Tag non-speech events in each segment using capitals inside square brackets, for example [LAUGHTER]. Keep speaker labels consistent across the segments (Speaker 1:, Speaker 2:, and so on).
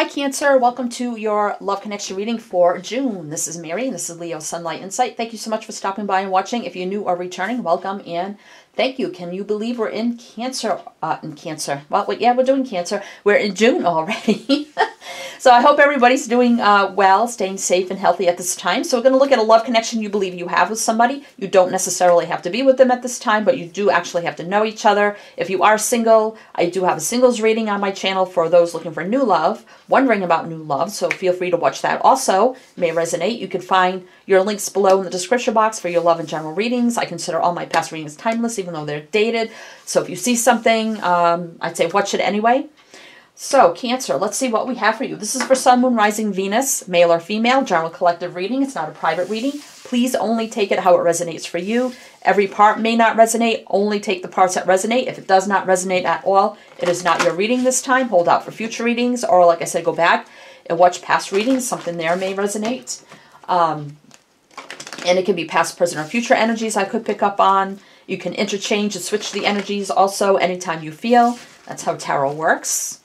Speaker 1: Hi, Cancer. Welcome to your Love Connection reading for June. This is Mary, and this is Leo Sunlight Insight. Thank you so much for stopping by and watching. If you're new or returning, welcome and thank you. Can you believe we're in Cancer? Uh, in Cancer. Well, yeah, we're doing Cancer. We're in June already. [LAUGHS] So I hope everybody's doing uh, well, staying safe and healthy at this time. So we're going to look at a love connection you believe you have with somebody. You don't necessarily have to be with them at this time, but you do actually have to know each other. If you are single, I do have a singles reading on my channel for those looking for new love, wondering about new love. So feel free to watch that. Also, may resonate. You can find your links below in the description box for your love and general readings. I consider all my past readings timeless, even though they're dated. So if you see something, um, I'd say watch it anyway. So, Cancer, let's see what we have for you. This is for Sun, Moon, Rising, Venus, male or female, general collective reading. It's not a private reading. Please only take it how it resonates for you. Every part may not resonate. Only take the parts that resonate. If it does not resonate at all, it is not your reading this time. Hold out for future readings, or like I said, go back and watch past readings. Something there may resonate. Um, and it can be past, present, or future energies I could pick up on. You can interchange and switch the energies also anytime you feel. That's how tarot works.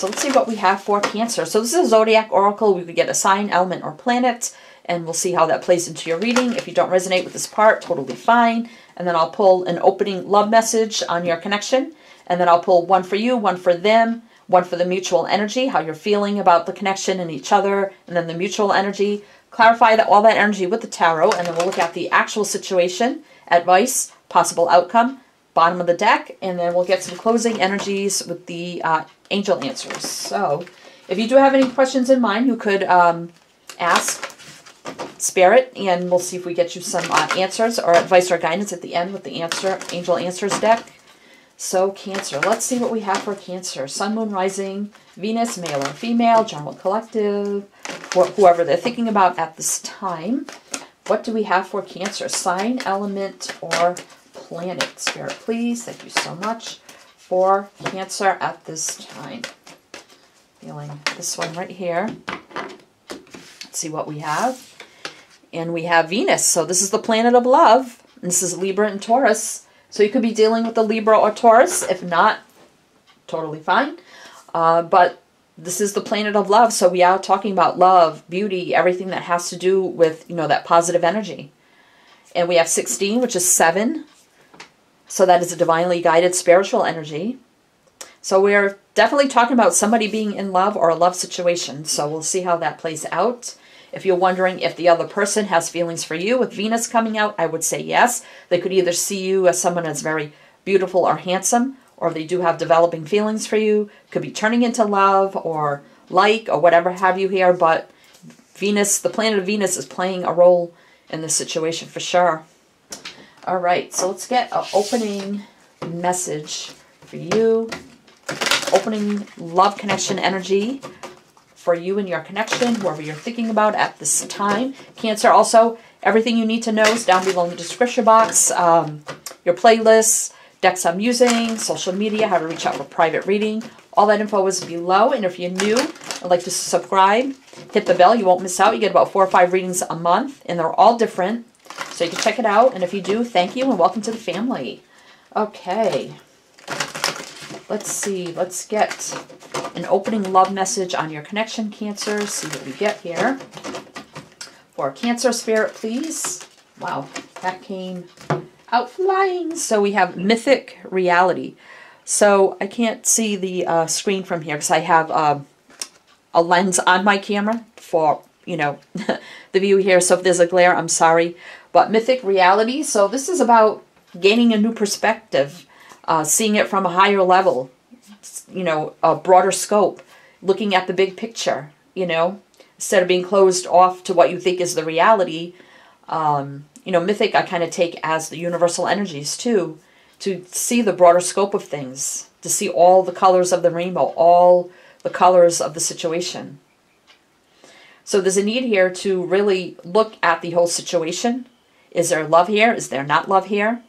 Speaker 1: So let's see what we have for Cancer. So this is a Zodiac Oracle. We could get a sign, element, or planet, and we'll see how that plays into your reading. If you don't resonate with this part, totally fine. And then I'll pull an opening love message on your connection. And then I'll pull one for you, one for them, one for the mutual energy, how you're feeling about the connection and each other, and then the mutual energy. Clarify that all that energy with the tarot, and then we'll look at the actual situation, advice, possible outcome, bottom of the deck, and then we'll get some closing energies with the uh, angel answers. So if you do have any questions in mind, you could um, ask Spirit, and we'll see if we get you some uh, answers or advice or guidance at the end with the answer angel answers deck. So Cancer, let's see what we have for Cancer. Sun, Moon, Rising, Venus, male or female, general collective, wh whoever they're thinking about at this time. What do we have for Cancer? Sign, element, or planet? Spirit, please. Thank you so much for Cancer at this time. Feeling this one right here. Let's see what we have. And we have Venus. So this is the planet of love. This is Libra and Taurus. So you could be dealing with the Libra or Taurus. If not, totally fine. Uh, but this is the planet of love. So we are talking about love, beauty, everything that has to do with, you know, that positive energy. And we have 16, which is 7. So that is a divinely guided spiritual energy. So we're definitely talking about somebody being in love or a love situation. So we'll see how that plays out. If you're wondering if the other person has feelings for you with Venus coming out, I would say yes. They could either see you as someone that's very beautiful or handsome, or they do have developing feelings for you. Could be turning into love or like or whatever have you here. But Venus, the planet of Venus is playing a role in this situation for sure. All right, so let's get an opening message for you. Opening love connection energy for you and your connection, whoever you're thinking about at this time. Cancer, also, everything you need to know is down below in the description box. Um, your playlists, decks I'm using, social media, how to reach out for private reading. All that info is below. And if you're new and like to subscribe, hit the bell. You won't miss out. You get about four or five readings a month, and they're all different. So you can check it out. And if you do, thank you and welcome to the family. Okay. Let's see. Let's get an opening love message on your connection, Cancer. See what we get here. For Cancer Spirit, please. Wow, that came out flying. So we have Mythic Reality. So I can't see the uh, screen from here because I have uh, a lens on my camera for, you know, [LAUGHS] the view here. So if there's a glare, I'm sorry but mythic reality. So this is about gaining a new perspective, uh, seeing it from a higher level, you know, a broader scope, looking at the big picture, you know, instead of being closed off to what you think is the reality. Um, you know, mythic I kind of take as the universal energies too, to see the broader scope of things, to see all the colors of the rainbow, all the colors of the situation. So there's a need here to really look at the whole situation is there love here? Is there not love here?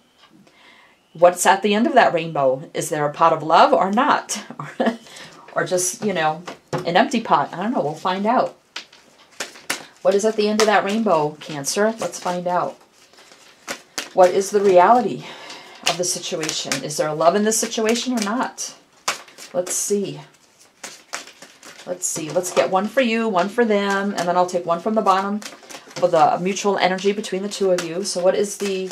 Speaker 1: What's at the end of that rainbow? Is there a pot of love or not? [LAUGHS] or just, you know, an empty pot? I don't know. We'll find out. What is at the end of that rainbow, Cancer? Let's find out. What is the reality of the situation? Is there love in this situation or not? Let's see. Let's see. Let's get one for you, one for them, and then I'll take one from the bottom for the mutual energy between the two of you. So what is the...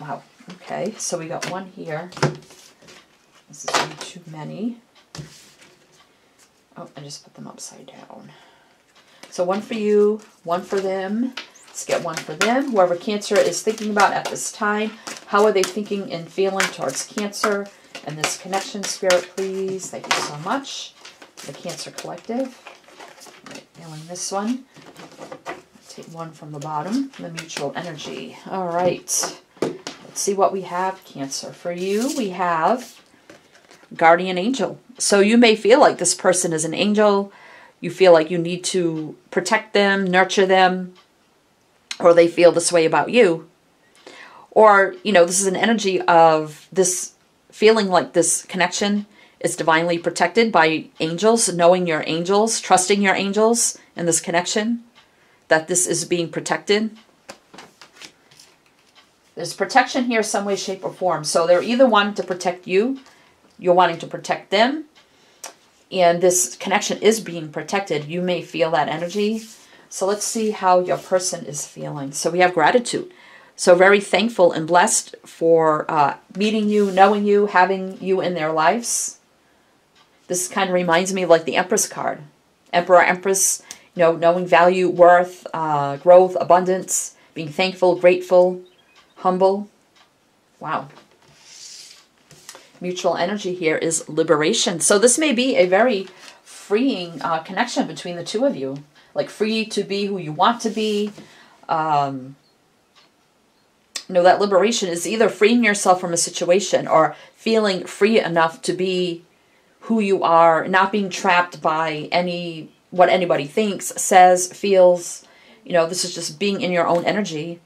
Speaker 1: Wow. Okay. So we got one here. This is too many. Oh, I just put them upside down. So one for you, one for them. Let's get one for them. Whoever Cancer is thinking about at this time, how are they thinking and feeling towards Cancer and this connection, Spirit, please? Thank you so much the Cancer Collective. Right, this one. One from the bottom, the mutual energy. All right. Let's see what we have, Cancer. For you, we have guardian angel. So you may feel like this person is an angel. You feel like you need to protect them, nurture them, or they feel this way about you. Or, you know, this is an energy of this feeling like this connection is divinely protected by angels, knowing your angels, trusting your angels in this connection, that this is being protected. There's protection here some way, shape, or form. So they're either wanting to protect you, you're wanting to protect them, and this connection is being protected. You may feel that energy. So let's see how your person is feeling. So we have gratitude. So very thankful and blessed for uh, meeting you, knowing you, having you in their lives. This kind of reminds me of like the Empress card. Emperor, Empress, know, knowing value, worth, uh, growth, abundance, being thankful, grateful, humble. Wow. Mutual energy here is liberation. So this may be a very freeing uh, connection between the two of you. Like free to be who you want to be. Um, you know, that liberation is either freeing yourself from a situation or feeling free enough to be who you are, not being trapped by any what anybody thinks, says, feels. You know, this is just being in your own energy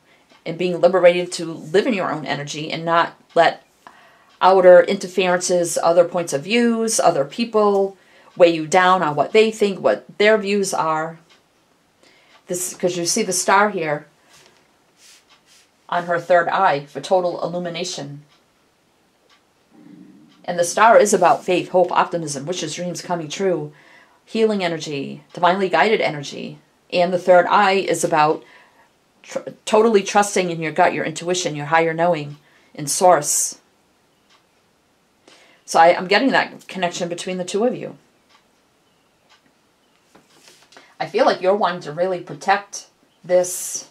Speaker 1: and being liberated to live in your own energy and not let outer interferences, other points of views, other people weigh you down on what they think, what their views are. This because you see the star here on her third eye for total illumination. And the star is about faith, hope, optimism, wishes, dreams coming true, healing energy, divinely guided energy. And the third eye is about tr totally trusting in your gut, your intuition, your higher knowing, in source. So I, I'm getting that connection between the two of you. I feel like you're wanting to really protect this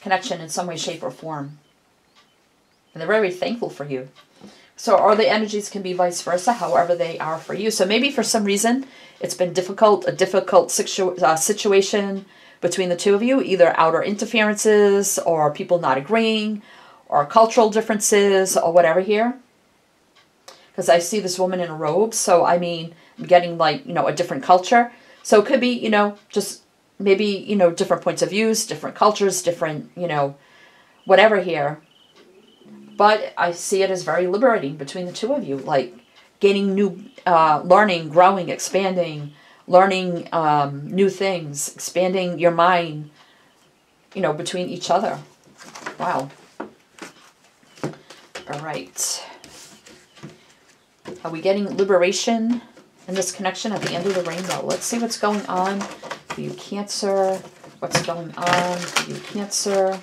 Speaker 1: connection in some way, shape, or form. And they're very thankful for you. So, or the energies can be vice versa, however they are for you. So maybe for some reason it's been difficult, a difficult situ uh, situation between the two of you, either outer interferences or people not agreeing or cultural differences or whatever here. Because I see this woman in a robe, so I mean, I'm getting like, you know, a different culture. So it could be, you know, just maybe, you know, different points of views, different cultures, different, you know, whatever here. But I see it as very liberating between the two of you, like gaining new, uh, learning, growing, expanding, learning um, new things, expanding your mind, you know, between each other. Wow. All right. Are we getting liberation in this connection at the end of the rainbow? Let's see what's going on for you, Cancer. What's going on for you, Cancer?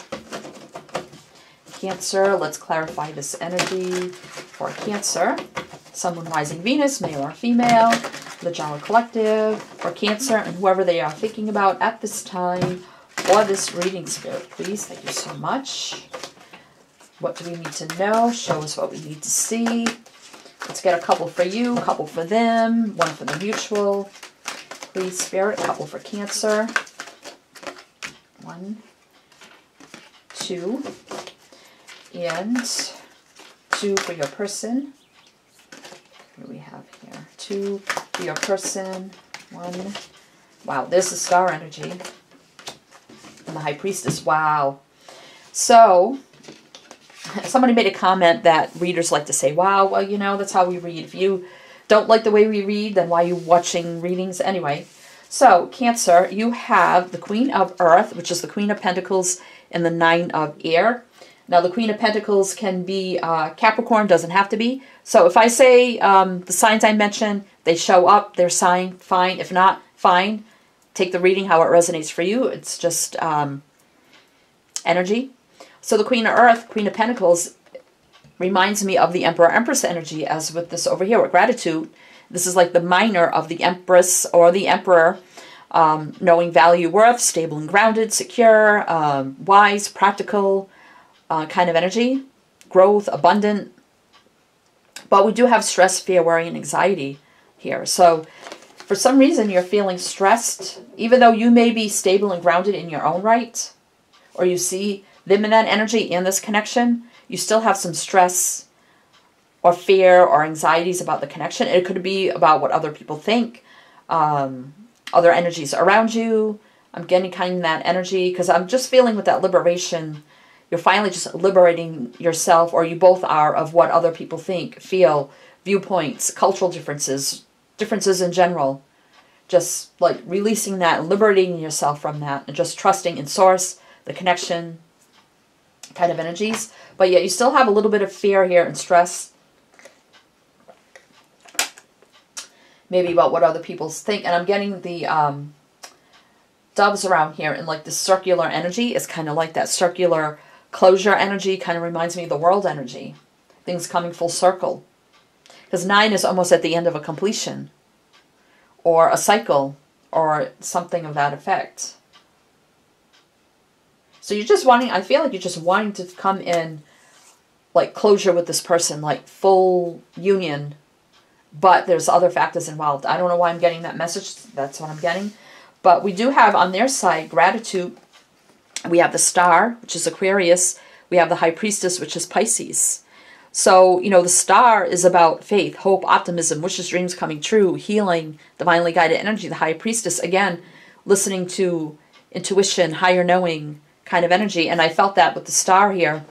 Speaker 1: Cancer. Let's clarify this energy for Cancer. Sun, Moon, Rising, Venus, male or female. The General Collective for Cancer and whoever they are thinking about at this time for this reading, Spirit, please. Thank you so much. What do we need to know? Show us what we need to see. Let's get a couple for you, a couple for them, one for the mutual. Please, Spirit, a couple for Cancer. One, two, and two for your person. What do we have here? Two for your person. One. Wow, this is star energy. And the High Priestess. Wow. So, [LAUGHS] somebody made a comment that readers like to say, wow, well, you know, that's how we read. If you don't like the way we read, then why are you watching readings anyway? So, Cancer, you have the Queen of Earth, which is the Queen of Pentacles, and the Nine of Air. Now, the Queen of Pentacles can be uh, Capricorn, doesn't have to be. So if I say um, the signs I mentioned, they show up, they're sign, fine. If not, fine. Take the reading how it resonates for you. It's just um, energy. So the Queen of Earth, Queen of Pentacles, reminds me of the Emperor Empress energy, as with this over here with gratitude. This is like the minor of the Empress or the Emperor, um, knowing value, worth, stable and grounded, secure, um, wise, practical uh, kind of energy, growth, abundant. But we do have stress, fear, worry, and anxiety here. So for some reason you're feeling stressed, even though you may be stable and grounded in your own right, or you see them in that energy in this connection, you still have some stress or fear or anxieties about the connection. It could be about what other people think, um, other energies around you. I'm getting kind of that energy because I'm just feeling with that liberation. You're finally just liberating yourself, or you both are, of what other people think, feel, viewpoints, cultural differences, differences in general. Just like releasing that, liberating yourself from that, and just trusting in source, the connection kind of energies. But yet you still have a little bit of fear here and stress. Maybe about what other people think. And I'm getting the um, doves around here and like the circular energy is kind of like that circular closure energy. Kind of reminds me of the world energy. Things coming full circle. Because nine is almost at the end of a completion. Or a cycle. Or something of that effect. So you're just wanting, I feel like you're just wanting to come in like closure with this person, like full union, but there's other factors involved. I don't know why I'm getting that message. That's what I'm getting. But we do have on their side gratitude. We have the star, which is Aquarius. We have the high priestess, which is Pisces. So, you know, the star is about faith, hope, optimism, wishes, dreams coming true, healing, divinely guided energy. The high priestess, again, listening to intuition, higher knowing, kind of energy. And I felt that with the star here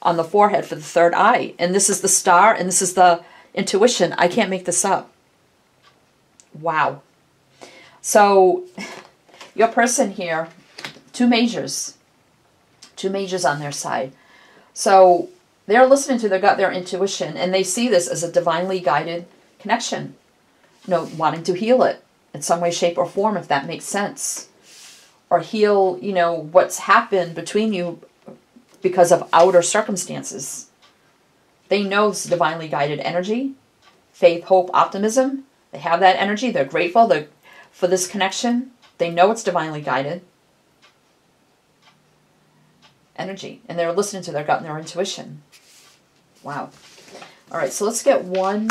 Speaker 1: on the forehead for the third eye. And this is the star and this is the intuition. I can't make this up. Wow. So [LAUGHS] your person here, two majors, two majors on their side. So they're listening to their gut, their intuition, and they see this as a divinely guided connection. You know, wanting to heal it in some way, shape, or form, if that makes sense or heal, you know, what's happened between you because of outer circumstances. They know it's divinely guided energy, faith, hope, optimism. They have that energy. They're grateful for this connection. They know it's divinely guided energy. And they're listening to their gut and their intuition. Wow. All right, so let's get one.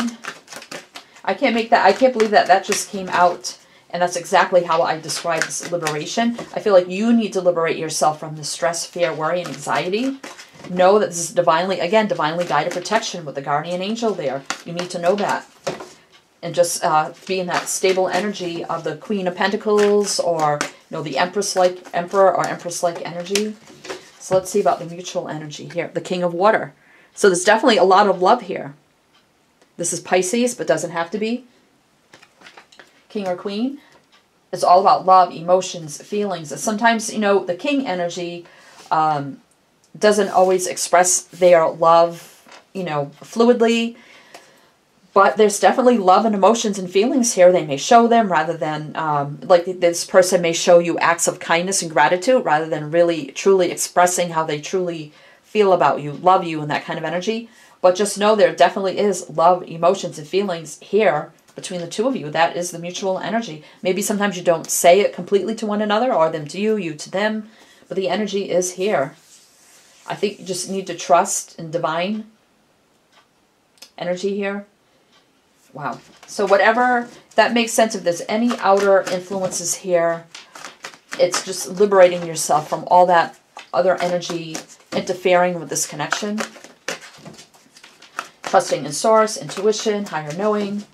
Speaker 1: I can't make that. I can't believe that that just came out and that's exactly how I describe this liberation. I feel like you need to liberate yourself from the stress, fear, worry, and anxiety. Know that this is divinely, again, divinely guided protection with the guardian angel there. You need to know that. And just uh, be in that stable energy of the Queen of Pentacles or, you know, the Empress-like, Emperor or Empress-like energy. So let's see about the mutual energy here. The King of Water. So there's definitely a lot of love here. This is Pisces, but doesn't have to be king or queen. It's all about love, emotions, feelings. Sometimes, you know, the king energy um, doesn't always express their love, you know, fluidly. But there's definitely love and emotions and feelings here. They may show them rather than, um, like this person may show you acts of kindness and gratitude rather than really truly expressing how they truly feel about you, love you, and that kind of energy. But just know there definitely is love, emotions, and feelings here between the two of you. That is the mutual energy. Maybe sometimes you don't say it completely to one another or them to you, you to them, but the energy is here. I think you just need to trust in divine energy here. Wow. So whatever, that makes sense if there's any outer influences here, it's just liberating yourself from all that other energy interfering with this connection. Trusting in source, intuition, higher knowing,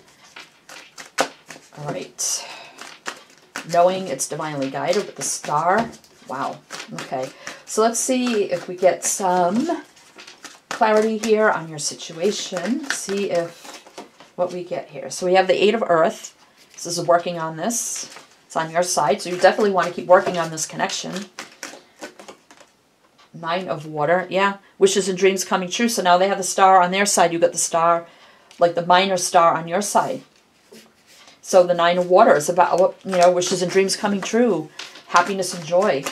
Speaker 1: all right. Knowing it's divinely guided with the star. Wow. Okay. So let's see if we get some clarity here on your situation. See if what we get here. So we have the Eight of Earth. This is working on this. It's on your side. So you definitely want to keep working on this connection. Nine of water. Yeah. Wishes and dreams coming true. So now they have the star on their side. You got the star, like the minor star on your side. So the nine of water is about, you know, wishes and dreams coming true. Happiness and joy.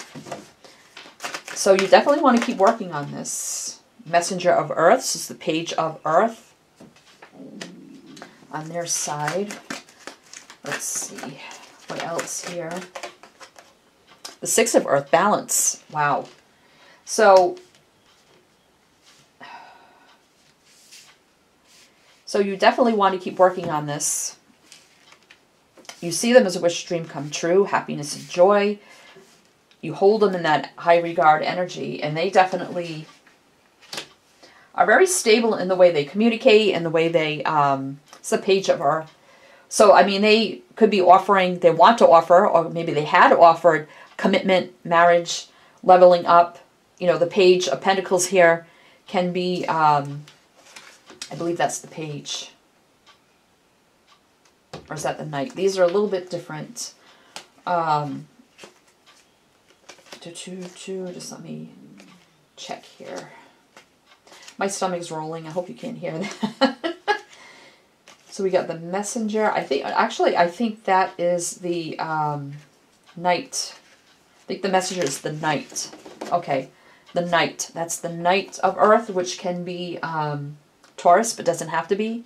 Speaker 1: So you definitely want to keep working on this. Messenger of Earth. This is the page of Earth. On their side. Let's see. What else here? The Six of Earth. Balance. Wow. So, so you definitely want to keep working on this. You see them as a wish dream come true, happiness and joy. You hold them in that high regard energy, and they definitely are very stable in the way they communicate and the way they, um, it's a page of our, so I mean, they could be offering, they want to offer, or maybe they had offered commitment, marriage, leveling up, you know, the page of pentacles here can be, um, I believe that's the page. Or is that the knight? These are a little bit different. Um, two, two, two, just let me check here. My stomach's rolling. I hope you can't hear that. [LAUGHS] so we got the messenger. I think, actually, I think that is the um, knight. I think the messenger is the knight. Okay the knight. That's the knight of earth, which can be um, Taurus, but doesn't have to be.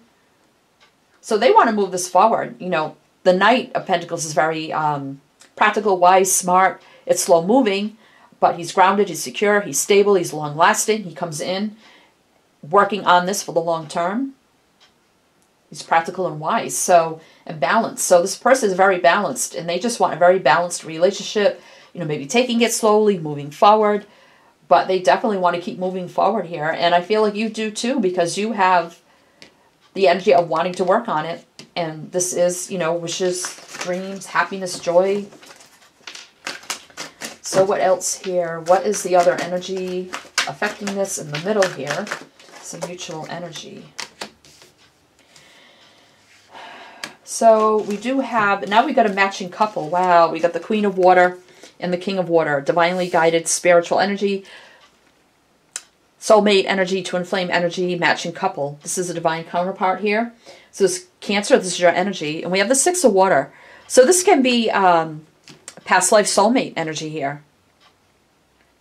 Speaker 1: So they want to move this forward. You know, the knight of pentacles is very um, practical, wise, smart. It's slow moving, but he's grounded, he's secure, he's stable, he's long lasting. He comes in working on this for the long term. He's practical and wise, so and balanced. So this person is very balanced, and they just want a very balanced relationship. You know, maybe taking it slowly, moving forward but they definitely want to keep moving forward here. And I feel like you do too, because you have the energy of wanting to work on it. And this is, you know, wishes, dreams, happiness, joy. So what else here? What is the other energy affecting this in the middle here? Some mutual energy. So we do have, now we got a matching couple. Wow, we got the Queen of Water and the King of Water, divinely guided spiritual energy, soulmate energy, twin flame energy, matching couple. This is a divine counterpart here. So this Cancer, this is your energy. And we have the Six of Water. So this can be um, past life soulmate energy here.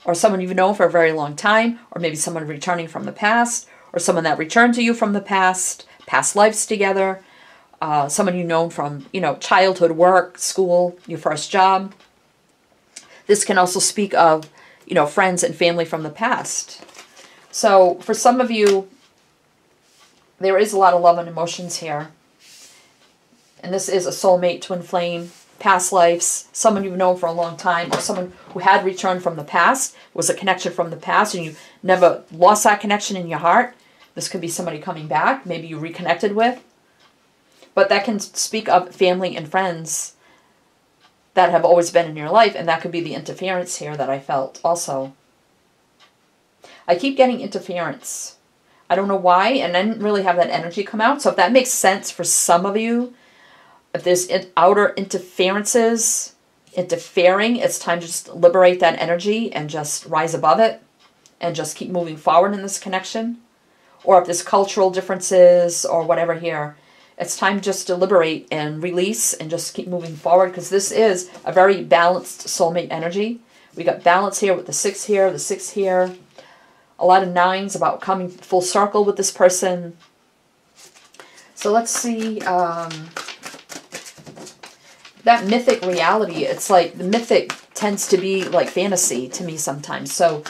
Speaker 1: Or someone you've known for a very long time, or maybe someone returning from the past, or someone that returned to you from the past, past lives together, uh, someone you've known from, you know, childhood, work, school, your first job. This can also speak of, you know, friends and family from the past. So for some of you, there is a lot of love and emotions here. And this is a soulmate, twin flame, past lives, someone you've known for a long time, or someone who had returned from the past, was a connection from the past, and you never lost that connection in your heart. This could be somebody coming back, maybe you reconnected with. But that can speak of family and friends that have always been in your life, and that could be the interference here that I felt also. I keep getting interference. I don't know why, and I didn't really have that energy come out. So if that makes sense for some of you, if there's outer interferences, interfering, it's time to just liberate that energy and just rise above it and just keep moving forward in this connection. Or if there's cultural differences or whatever here, it's time just to liberate and release and just keep moving forward because this is a very balanced soulmate energy. We got balance here with the six here, the six here. A lot of nines about coming full circle with this person. So let's see. Um, that mythic reality, it's like the mythic tends to be like fantasy to me sometimes. So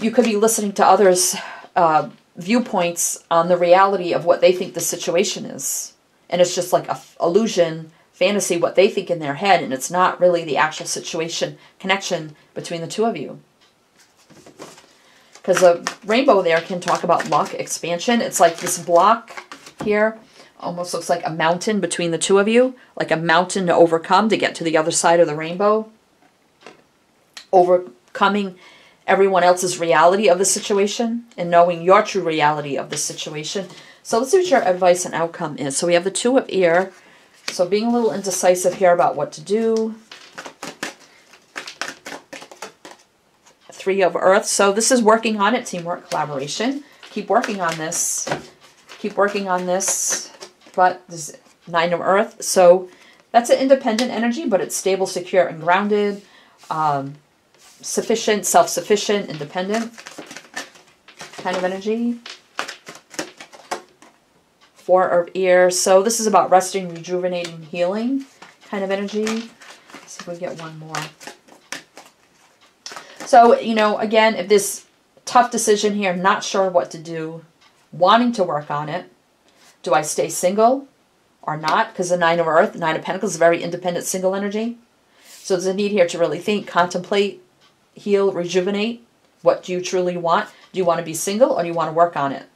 Speaker 1: you could be listening to others' uh, viewpoints on the reality of what they think the situation is. And it's just like a illusion, fantasy, what they think in their head, and it's not really the actual situation, connection between the two of you. Because a rainbow there can talk about luck, expansion. It's like this block here almost looks like a mountain between the two of you, like a mountain to overcome to get to the other side of the rainbow. Overcoming everyone else's reality of the situation and knowing your true reality of the situation. So let's see what your advice and outcome is. So we have the two of earth. So being a little indecisive here about what to do. Three of Earth. So this is working on it, teamwork, collaboration. Keep working on this. Keep working on this. But this Nine of Earth. So that's an independent energy, but it's stable, secure, and grounded. Um, sufficient, self-sufficient, independent kind of energy. Four of Earth. So this is about resting, rejuvenating, healing kind of energy. Let's see if we get one more. So, you know, again, if this tough decision here, not sure what to do, wanting to work on it, do I stay single or not? Because the Nine of Earth, Nine of Pentacles is very independent single energy. So there's a need here to really think, contemplate, heal, rejuvenate. What do you truly want? Do you want to be single or do you want to work on it?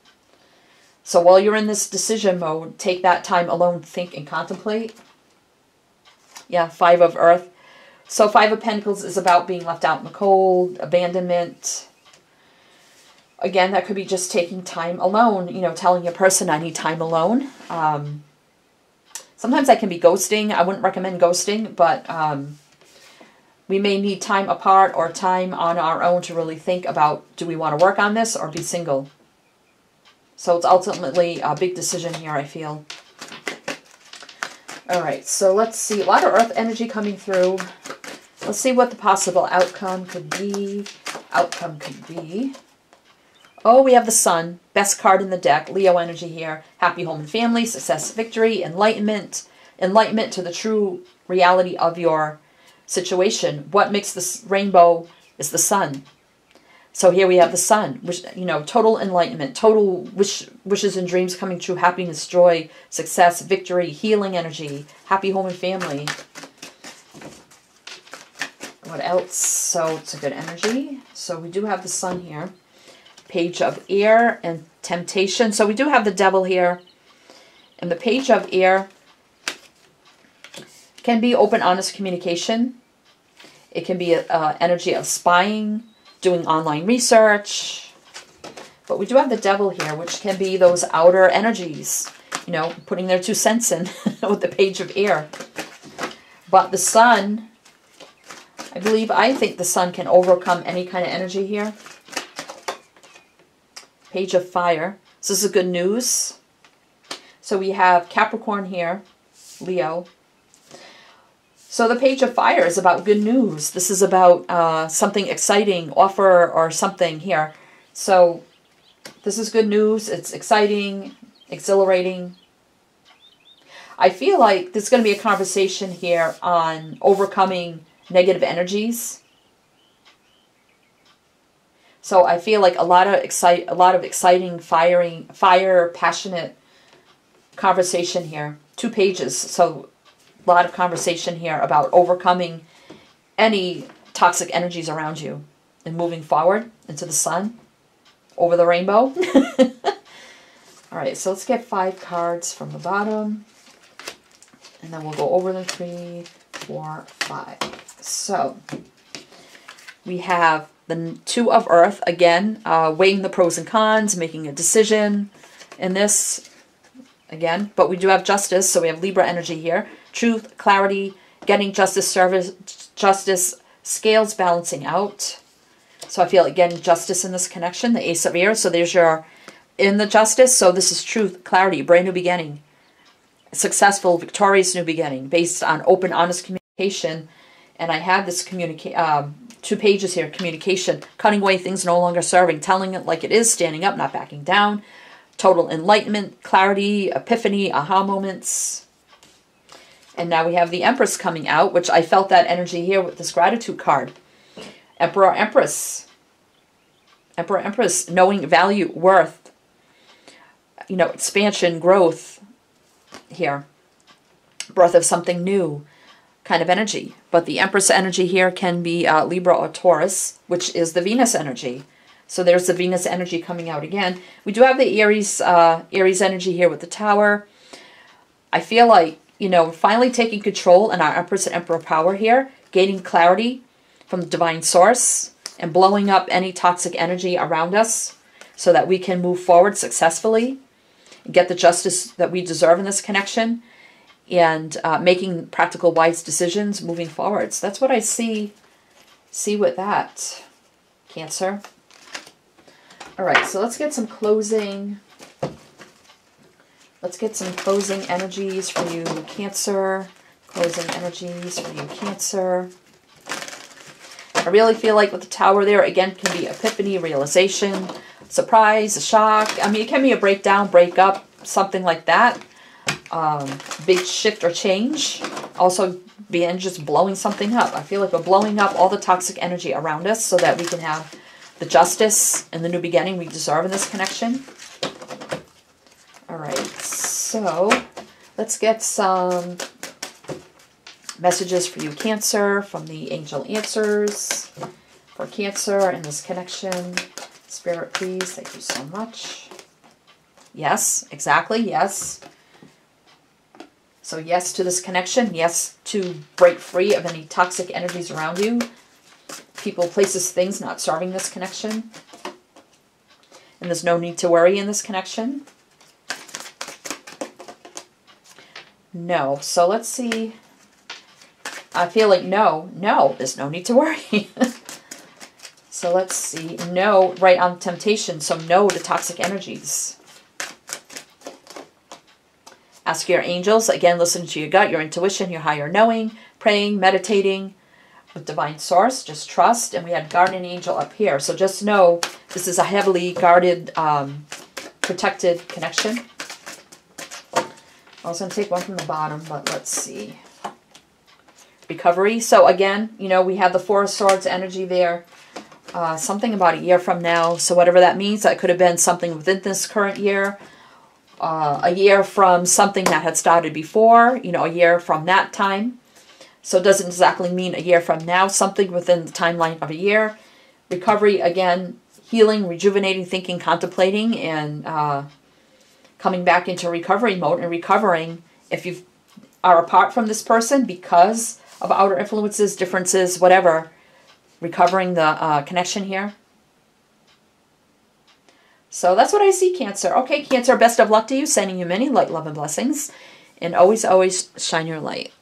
Speaker 1: So while you're in this decision mode, take that time alone, think and contemplate. Yeah, Five of Earth. So Five of Pentacles is about being left out in the cold, abandonment. Again, that could be just taking time alone, you know, telling a person I need time alone. Um, sometimes that can be ghosting. I wouldn't recommend ghosting, but um, we may need time apart or time on our own to really think about do we want to work on this or be single. So it's ultimately a big decision here, I feel. All right, so let's see. A lot of earth energy coming through. Let's see what the possible outcome could be. Outcome could be. Oh, we have the sun. Best card in the deck. Leo energy here. Happy home and family, success, victory, enlightenment. Enlightenment to the true reality of your situation. What makes this rainbow is the sun. So here we have the sun, which you know, total enlightenment, total wish, wishes and dreams coming true, happiness, joy, success, victory, healing energy, happy home and family. What else? So it's a good energy. So we do have the sun here. Page of air and temptation. So we do have the devil here. And the page of air can be open, honest communication. It can be uh, energy of spying, doing online research. But we do have the devil here, which can be those outer energies, you know, putting their two cents in [LAUGHS] with the page of air. But the sun, I believe, I think the sun can overcome any kind of energy here. Page of fire. So this is good news. So we have Capricorn here, Leo, so the page of fire is about good news. This is about uh, something exciting, offer or something here. So this is good news. It's exciting, exhilarating. I feel like there's going to be a conversation here on overcoming negative energies. So I feel like a lot of excite, a lot of exciting, firing, fire, passionate conversation here. Two pages. So lot of conversation here about overcoming any toxic energies around you and moving forward into the sun, over the rainbow. [LAUGHS] All right, so let's get five cards from the bottom. And then we'll go over the three, four, five. So we have the two of earth, again, uh, weighing the pros and cons, making a decision in this, again. But we do have justice, so we have Libra energy here truth, clarity, getting justice, service, justice, scales balancing out. So I feel getting justice in this connection, the Ace of Air. So there's your, in the justice, so this is truth, clarity, brand new beginning. Successful, victorious new beginning based on open, honest communication. And I have this communicate, um, two pages here, communication, cutting away things no longer serving, telling it like it is, standing up, not backing down, total enlightenment, clarity, epiphany, aha moments, and now we have the Empress coming out, which I felt that energy here with this gratitude card. Emperor, Empress. Emperor, Empress, knowing value, worth, you know, expansion, growth here. Birth of something new kind of energy. But the Empress energy here can be uh, Libra or Taurus, which is the Venus energy. So there's the Venus energy coming out again. We do have the Aries, uh, Aries energy here with the Tower. I feel like you know, finally taking control in our Empress and Emperor power here, gaining clarity from the divine source, and blowing up any toxic energy around us so that we can move forward successfully and get the justice that we deserve in this connection and uh, making practical wise decisions moving forward. So that's what I see see with that. Cancer. All right, so let's get some closing. Let's get some closing energies for you, Cancer. Closing energies for you, Cancer. I really feel like with the tower there, again, can be epiphany, realization, surprise, a shock. I mean, it can be a breakdown, breakup, something like that. Um, big shift or change. Also, being just blowing something up. I feel like we're blowing up all the toxic energy around us so that we can have the justice and the new beginning we deserve in this connection. All right, so let's get some messages for you, Cancer, from the Angel Answers for Cancer in this connection. Spirit, please. Thank you so much. Yes, exactly. Yes. So yes to this connection. Yes to break free of any toxic energies around you people, places, things not serving this connection. And there's no need to worry in this connection. No. So let's see. I feel like no, no, there's no need to worry. [LAUGHS] so let's see. No, right on temptation. So no to toxic energies. Ask your angels. Again, listen to your gut, your intuition, your higher knowing, praying, meditating, with divine source just trust and we had guardian angel up here so just know this is a heavily guarded um, protected connection I was going to take one from the bottom but let's see. Recovery so again you know we have the four of swords energy there. Uh, something about a year from now so whatever that means that could have been something within this current year. Uh, a year from something that had started before you know a year from that time. So it doesn't exactly mean a year from now, something within the timeline of a year. Recovery, again, healing, rejuvenating, thinking, contemplating, and uh, coming back into recovery mode and recovering if you are apart from this person because of outer influences, differences, whatever, recovering the uh, connection here. So that's what I see, Cancer. Okay, Cancer, best of luck to you. Sending you many light, love, and blessings. And always, always shine your light.